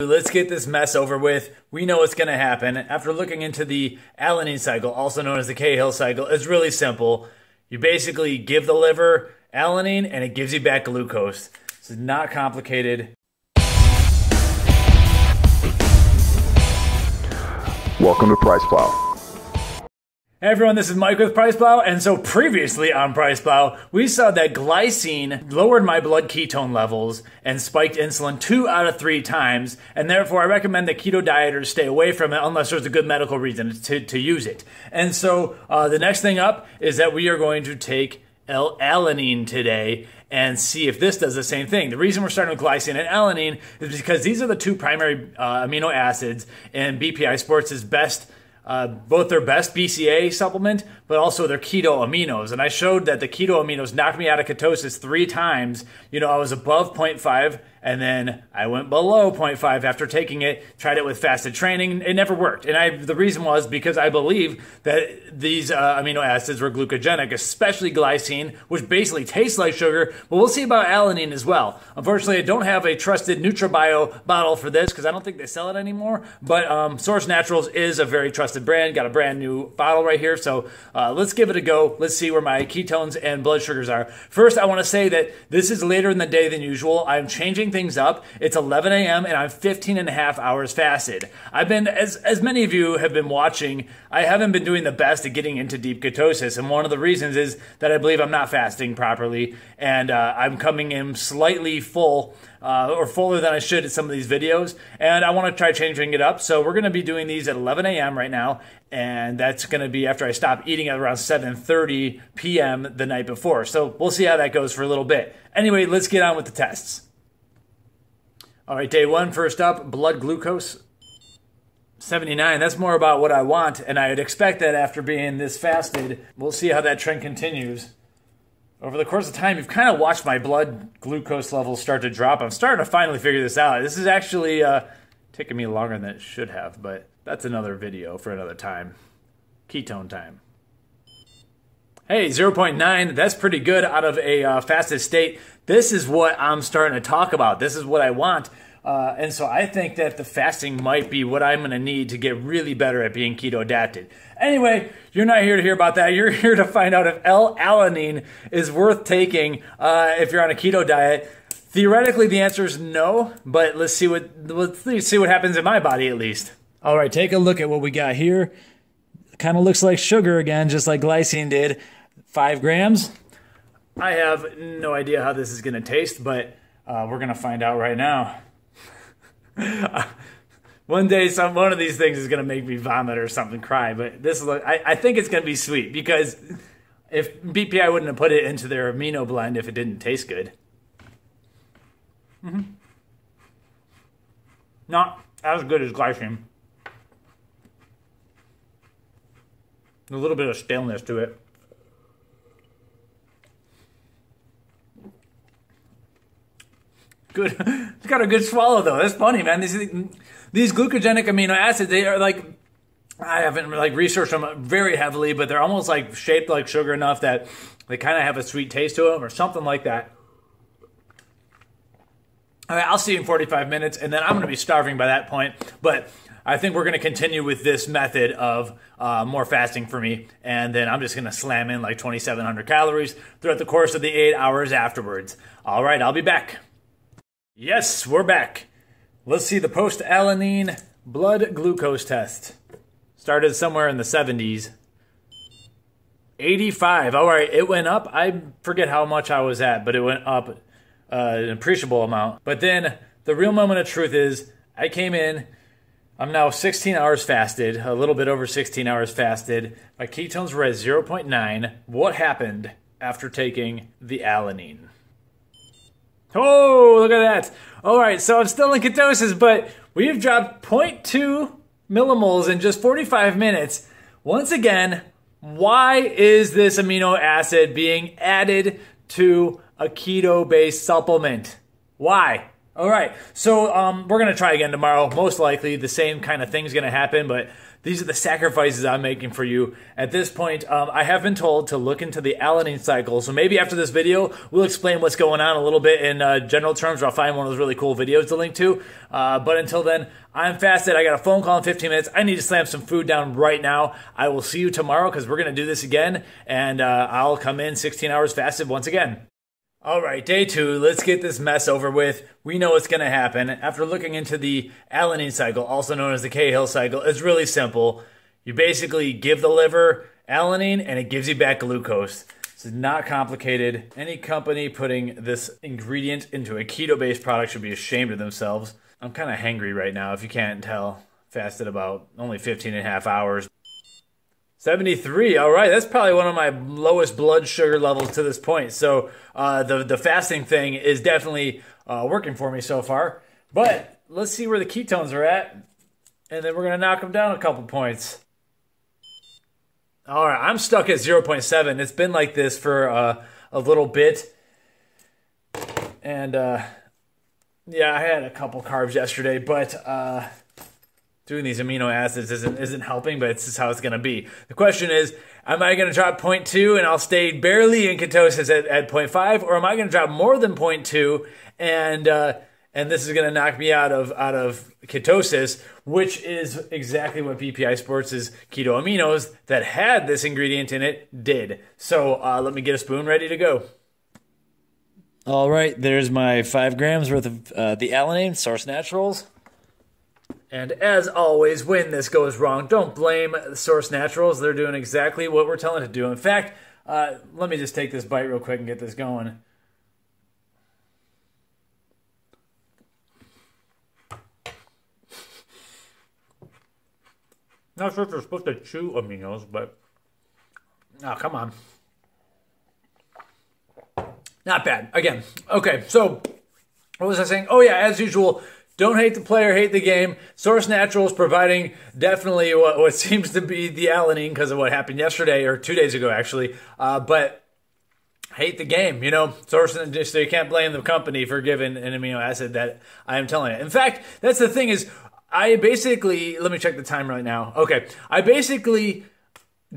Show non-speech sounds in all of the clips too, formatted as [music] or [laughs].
Let's get this mess over with. We know what's going to happen. After looking into the alanine cycle, also known as the Cahill cycle, it's really simple. You basically give the liver alanine and it gives you back glucose. It's not complicated. Welcome to Price Plow. Hey everyone, this is Mike with Price Plow, and so previously on Price Plow, we saw that glycine lowered my blood ketone levels and spiked insulin two out of three times, and therefore I recommend that keto dieters stay away from it unless there's a good medical reason to, to use it. And so uh, the next thing up is that we are going to take L-alanine today and see if this does the same thing. The reason we're starting with glycine and alanine is because these are the two primary uh, amino acids in BPI Sports' is best uh, both their best BCAA supplement, but also their keto aminos. And I showed that the keto aminos knocked me out of ketosis three times. You know, I was above 0.5 and then I went below 0.5 after taking it, tried it with fasted training. It never worked. And I, the reason was because I believe that these uh, amino acids were glucogenic, especially glycine, which basically tastes like sugar. But we'll see about alanine as well. Unfortunately, I don't have a trusted NutraBio bottle for this because I don't think they sell it anymore. But um, Source Naturals is a very trusted brand. Got a brand new bottle right here. So uh, let's give it a go. Let's see where my ketones and blood sugars are. First, I want to say that this is later in the day than usual. I'm changing things up. It's 11 a.m. and I'm 15 and a half hours fasted. I've been, as, as many of you have been watching, I haven't been doing the best at getting into deep ketosis. And one of the reasons is that I believe I'm not fasting properly and uh, I'm coming in slightly full uh, or fuller than I should at some of these videos. And I want to try changing it up. So we're going to be doing these at 11 a.m. right now. And that's going to be after I stop eating at around 7.30 p.m. the night before. So we'll see how that goes for a little bit. Anyway, let's get on with the tests. All right, day one, first up, blood glucose. 79, that's more about what I want, and I would expect that after being this fasted, we'll see how that trend continues. Over the course of time, you've kind of watched my blood glucose levels start to drop. I'm starting to finally figure this out. This is actually uh, taking me longer than it should have, but that's another video for another time. Ketone time. Hey, 0.9, that's pretty good out of a uh, fasted state. This is what I'm starting to talk about. This is what I want. Uh, and so I think that the fasting might be what I'm going to need to get really better at being keto adapted. Anyway, you're not here to hear about that. You're [laughs] here to find out if L-alanine is worth taking uh, if you're on a keto diet. Theoretically, the answer is no, but let's see what let's see what happens in my body at least. All right, take a look at what we got here. Kind of looks like sugar again, just like glycine did. Five grams. I have no idea how this is going to taste, but uh, we're going to find out right now. [laughs] one day, some one of these things is going to make me vomit or something, cry. But this, look, I, I think it's going to be sweet because if BPI wouldn't have put it into their amino blend if it didn't taste good. Mm-hmm. Not as good as glycine. A little bit of staleness to it. Good. [laughs] it's got a good swallow though. That's funny, man. These these glucogenic amino acids, they are like I haven't like researched them very heavily, but they're almost like shaped like sugar enough that they kind of have a sweet taste to them or something like that. All right, I'll see you in 45 minutes, and then I'm going to be starving by that point. But I think we're going to continue with this method of uh, more fasting for me, and then I'm just going to slam in like 2,700 calories throughout the course of the eight hours afterwards. All right, I'll be back. Yes, we're back. Let's see the post-alanine blood glucose test. Started somewhere in the 70s. 85. All right, it went up. I forget how much I was at, but it went up uh, an appreciable amount. But then the real moment of truth is I came in. I'm now 16 hours fasted, a little bit over 16 hours fasted. My ketones were at 0.9. What happened after taking the alanine? Oh, look at that. All right, so I'm still in ketosis, but we've dropped 0.2 millimoles in just 45 minutes. Once again, why is this amino acid being added to a keto-based supplement? Why? All right, so um, we're gonna try again tomorrow. Most likely, the same kind of thing's gonna happen, but these are the sacrifices I'm making for you. At this point, um, I have been told to look into the alanine cycle. So maybe after this video, we'll explain what's going on a little bit in uh, general terms, or I'll find one of those really cool videos to link to. Uh, but until then, I'm fasted. I got a phone call in 15 minutes. I need to slam some food down right now. I will see you tomorrow because we're gonna do this again, and uh, I'll come in 16 hours fasted once again. All right, day two. Let's get this mess over with. We know what's going to happen. After looking into the alanine cycle, also known as the Cahill cycle, it's really simple. You basically give the liver alanine and it gives you back glucose. It's not complicated. Any company putting this ingredient into a keto based product should be ashamed of themselves. I'm kind of hangry right now, if you can't tell. Fasted about only 15 and a half hours. 73. All right, that's probably one of my lowest blood sugar levels to this point. So uh, the the fasting thing is definitely uh, working for me so far. But let's see where the ketones are at, and then we're gonna knock them down a couple points. All right, I'm stuck at 0.7. It's been like this for uh, a little bit, and uh, yeah, I had a couple carbs yesterday, but uh, doing these amino acids isn't isn't helping, but it's just how it's going to be. The question is, am I going to drop 0.2 and I'll stay barely in ketosis at, at 0.5, or am I going to drop more than 0.2 and uh, and this is going to knock me out of out of ketosis, which is exactly what BPI Sports' keto aminos that had this ingredient in it did. So uh, let me get a spoon ready to go. All right, there's my five grams worth of uh, the alanine Source Naturals. And as always, when this goes wrong, don't blame Source Naturals. They're doing exactly what we're telling to do. In fact, uh, let me just take this bite real quick and get this going. Not sure if they're supposed to chew aminos, but oh, come on. Not bad. Again, okay. So, what was I saying? Oh yeah, as usual, don't hate the player, hate the game. Source Naturals providing definitely what, what [laughs] seems to be the alanine because of what happened yesterday or two days ago, actually. Uh, but hate the game, you know. Source just so you can't blame the company for giving an amino acid that I am telling it. In fact, that's the thing is, I basically let me check the time right now. Okay, I basically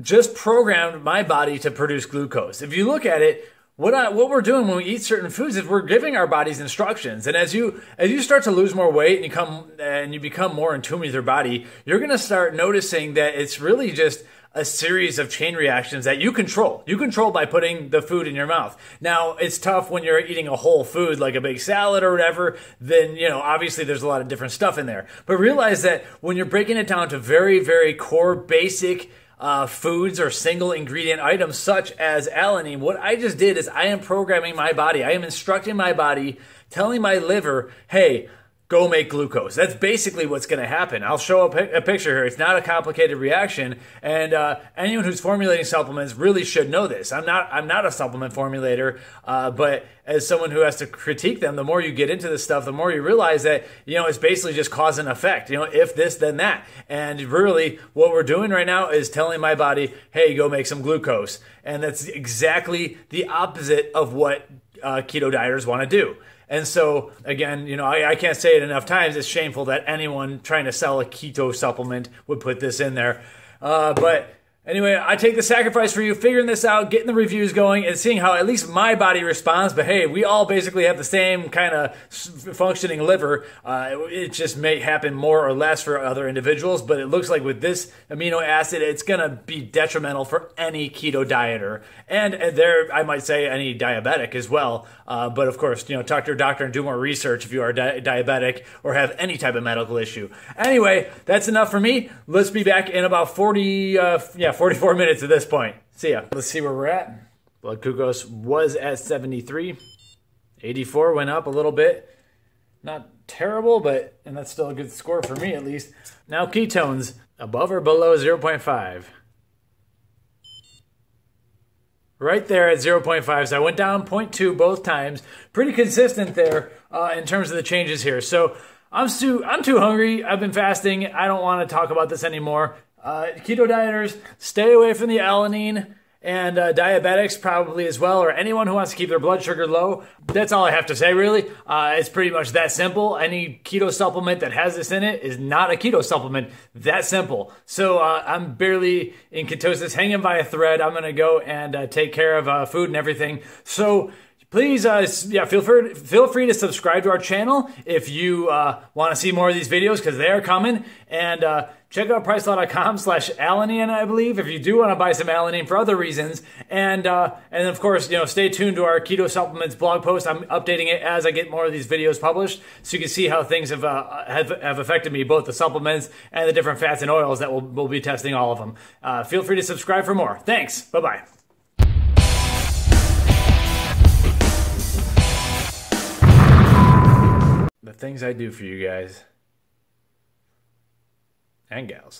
just programmed my body to produce glucose. If you look at it, what I, what we're doing when we eat certain foods is we're giving our bodies instructions. And as you as you start to lose more weight and you come and you become more in tune with your body, you're going to start noticing that it's really just a series of chain reactions that you control. You control by putting the food in your mouth. Now, it's tough when you're eating a whole food like a big salad or whatever, then, you know, obviously there's a lot of different stuff in there. But realize that when you're breaking it down to very, very core, basic uh, foods or single ingredient items such as alanine. What I just did is I am programming my body. I am instructing my body, telling my liver, hey, go make glucose. That's basically what's going to happen. I'll show a, a, picture here. It's not a complicated reaction, and uh, anyone who's formulating supplements really should know this. I'm not. I'm not a supplement formulator, uh, but as someone who has to critique them, the more you get into this stuff, the more you realize that you know it's basically just cause and effect. You know, if this, then that. And really, what we're doing right now is telling my body, "Hey, go make some glucose," and that's exactly the opposite of what uh, keto dieters want to do. And so, again, you know, I, I, can't say it enough times. It's shameful that anyone trying to sell a keto supplement would put this in there. Uh, but Anyway, I take the sacrifice for you figuring this out, getting the reviews going, and seeing how at least my body responds. But hey, we all basically have the same kind of functioning liver. Uh, it just may happen more or less for other individuals, but it looks like with this amino acid, it's going to be detrimental for any keto dieter. And there, I might say any diabetic as well. Uh, but of course, you know, talk to your doctor and do more research if you are di- diabetic or have any type of medical issue. Anyway, that's enough for me. Let's be back in about 40, uh, yeah, 44 minutes at this point. See ya. Let's see where we're at. Blood glucose was at 73. 84 went up a little bit. Not terrible, but, and that's still a good score for me at least. Now ketones, above or below 0.5 right there at 0.5. So I went down 0.2 both times. Pretty consistent there uh, in terms of the changes here. So I'm too, I'm too hungry. I've been fasting. I don't want to talk about this anymore. Uh, keto dieters, stay away from the alanine and uh, diabetics probably as well, or anyone who wants to keep their blood sugar low. That's all I have to say, really. Uh, it's pretty much that simple. Any keto supplement that has this in it is not a keto supplement. That simple. So uh, I'm barely in ketosis, hanging by a thread. I'm gonna go and uh, take care of uh, food and everything. So please uh, yeah feel free feel free to subscribe to our channel if you uh, want to see more of these videos because they are coming and uh, check out priceplow.com slash alanine i believe if you do want to buy some alanine for other reasons. And uh, and of course you know stay tuned to our keto supplements blog post. I'm updating it as i get more of these videos published so you can see how things have uh, have, have affected me both the supplements and the different fats and oils that we'll, we'll be testing all of them. Uh, feel free to subscribe for more. Thanks. Bye bye the things I do for you guys and gals.